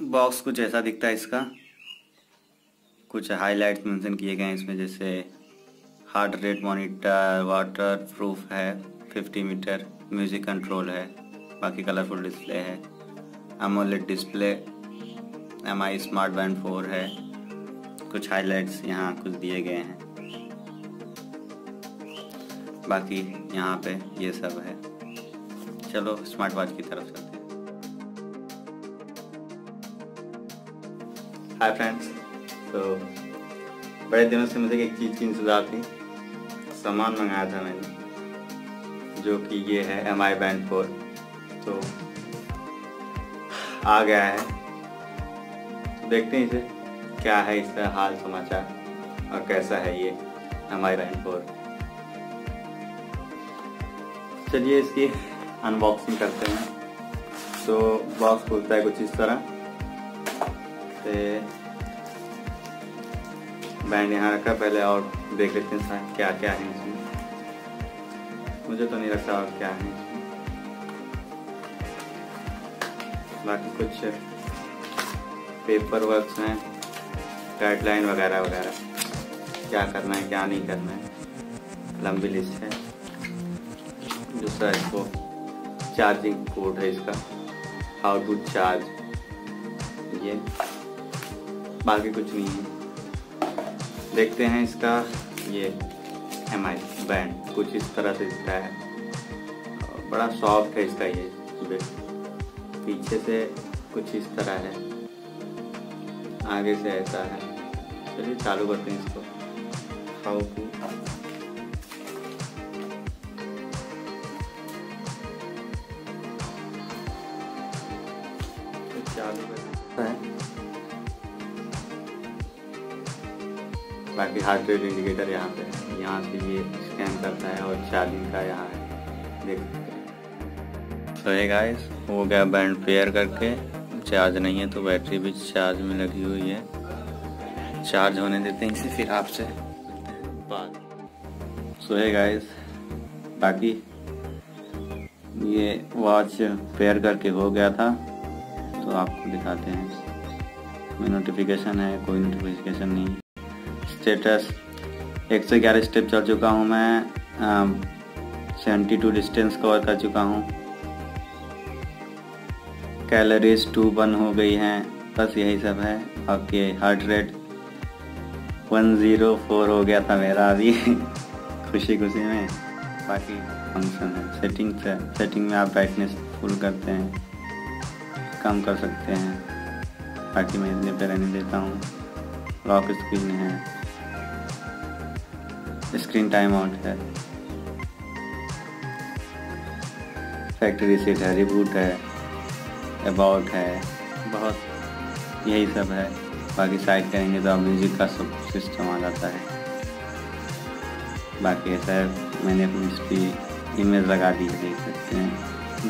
Box कुछ ऐसा दिखता है इसका। कुछ हाईलाइट्स मेंशन किए गए हैं इसमें, जैसे heart rate monitor waterproof है 50 मीटर म्यूज़िक कंट्रोल है, बाकी कलरफुल डिस्प्ले है। AMOLED display M I smart band four है। कुछ हाइलाइट्स यहाँ कुछ दिए गए हैं। बाकी यहाँ पे ये सब है। चलो स्मार्ट वॉच की तरफ़ चलते हाय फ्रेंड्स तो बड़े दिनों से मुझे एक चीज़ की इंतज़ार थी। सामान मंगाया था मैंने, जो कि ये है एम आई बैंड फोर तो आ गया है। तो देखते हैं इसे, क्या है इसका हाल समाचार और कैसा है ये एम आई बैंड फोर चलिए इसकी अनबॉक्सिंग करते हैं। तो बॉक्स खुलता है कुछ इस तरह। से बैंड यहाँ रखा, पहले और देख लेते हैं क्या क्या है इसमें। मुझे तो नहीं लगता और क्या है बाकी कुछ पेपर वर्क हैं गाइडलाइन वगैरह वगैरह। क्या करना है, क्या नहीं करना है। लंबी लिस्ट है। दूसरा इसको चार्जिंग पोर्ट है इसका। हाउ टू चार्ज ये। बाकी कुछ नहीं है। देखते हैं इसका ये एम आई बैंड कुछ इस तरह से दिखता है। बड़ा सॉफ्ट है इसका ये पीछे से कुछ इस तरह है। आगे से ऐसा है। चलिए चालू करते हैं इसको। हाउ टू बाकी हार्ट रेट इंडिकेटर यहाँ पे है। यहाँ से ये स्कैन करता है और चार्जिंग का यहाँ है। देख तो ये गाइस हो गया बैंड पेयर करके। चार्ज नहीं है तो बैटरी भी चार्ज में लगी हुई है। चार्ज होने देते हैं इसे फिर आपसे। बात सो है गाइस बाकी ये वॉच पेयर करके हो गया था। तो आपको दिखाते हैं। नोटिफिकेशन है, कोई नोटिफिकेशन नहीं। स्टेटस एक सौ ग्यारह स्टेप चल चुका हूँ मैं सेवेंटी टू डिस्टेंस कवर कर चुका हूँ। कैलोरीज टू बन हो गई हैं, बस यही सब है। आपके heart rate one zero four हो गया था मेरा अभी। खुशी खुशी में। बाकी फ़ंक्शन है। सेटिंग से सेटिंग में आप ब्राइटनेस फुल करते हैं। कम कर सकते हैं। बाकी मैं इतने पे रहने देता हूँ। लॉक स्क्रीन है। स्क्रीन टाइम आउट है। फैक्ट्री सीट है रिबूट है अबाउट है। बहुत। यही सब है। बाकी साइड करेंगे तो अब म्यूज़िक का सब सिस्टम आ जाता है। बाकी ऐसा मैंने अपनी इसकी इमेज लगा दी है देख सकते हैं।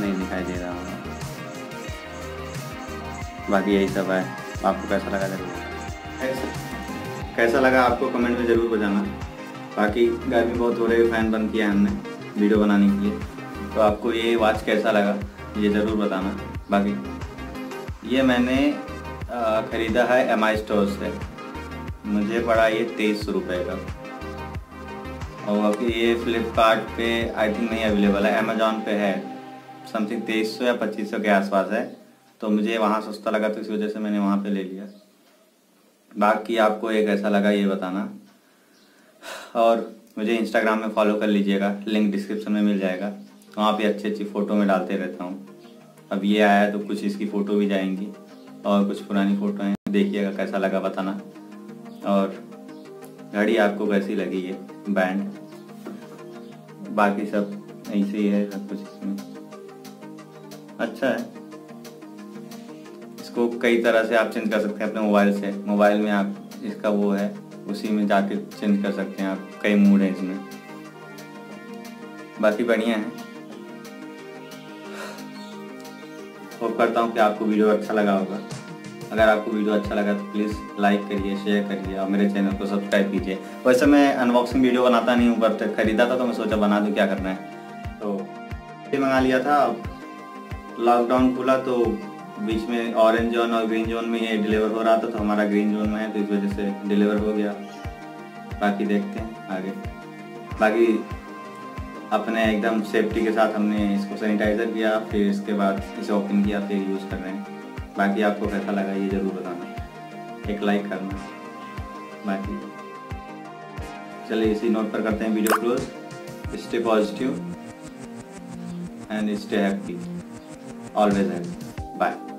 नहीं दिखाई दे रहा होगा। बाकी यही सब है। आपको कैसा लगा ज़रूर। कैसा लगा आपको? कमेंट में ज़रूर बताना। बाकी गर्मी बहुत हो रही है फ़ैन बंद किया हमने वीडियो बनाने के लिए। तो आपको ये वॉच कैसा लगा, ये ज़रूर बताना। बाकी, ये मैंने ख़रीदा है एम आई स्टोर से। मुझे पड़ा ये तेईस सौ रुपये का। और बाकी ये फ्लिपकार्ट पे आई थिंक नहीं अवेलेबल है अमेजोन पे है। समथिंग तेईस सौ या पच्चीस सौ के आसपास है। तो मुझे वहाँ सस्ता लगा तो इस वजह से मैंने वहाँ पे ले लिया। बाकी आपको एक ऐसा लगा, ये बताना। और मुझे इंस्टाग्राम में फॉलो कर लीजिएगा लिंक डिस्क्रिप्शन में मिल जाएगा। वहाँ पे अच्छी अच्छी फ़ोटो में डालते रहता हूँ। अब ये आया तो कुछ इसकी फ़ोटो भी जाएँगी और कुछ पुरानी फ़ोटो हैं, देखिएगा कैसा लगा बताना। और घड़ी आपको कैसी लगी ये बैंड बाकी सब ऐसे ही है सब कुछ इसमें। अच्छा है। इसको कई तरह से आप चेंज कर सकते हैं अपने मोबाइल से। मोबाइल में आप, इसका वो है उसी में जाके चेंज कर सकते हैं आप। कई मूड हैं इसमें। बाकी बढ़िया है। होप करता हूँ कि आपको वीडियो अच्छा लगा होगा। अगर आपको वीडियो अच्छा लगा तो प्लीज़ लाइक करिए शेयर करिए और मेरे चैनल को सब्सक्राइब कीजिए। वैसे मैं अनबॉक्सिंग वीडियो बनाता नहीं हूँ बट खरीदा था तो मैं सोचा बना दूँ, क्या करना है। तो ये मंगा लिया था। लॉकडाउन खुला तो बीच में ऑरेंज जोन और ग्रीन जोन में ये डिलीवर हो रहा था तो हमारा ग्रीन जोन में है तो इस वजह से डिलीवर हो गया। बाकी देखते हैं आगे। बाकी अपने एकदम सेफ्टी के साथ हमने इसको सैनिटाइज़र किया, फिर इसके बाद इसे ओपन किया, फिर यूज़ कर रहे हैं। बाकी आपको कैसा लगा ये ज़रूर बताना। एक लाइक करना। बाकी। चलिए इसी नोट पर करते हैं video close stay positive and stay happy always happy Bye.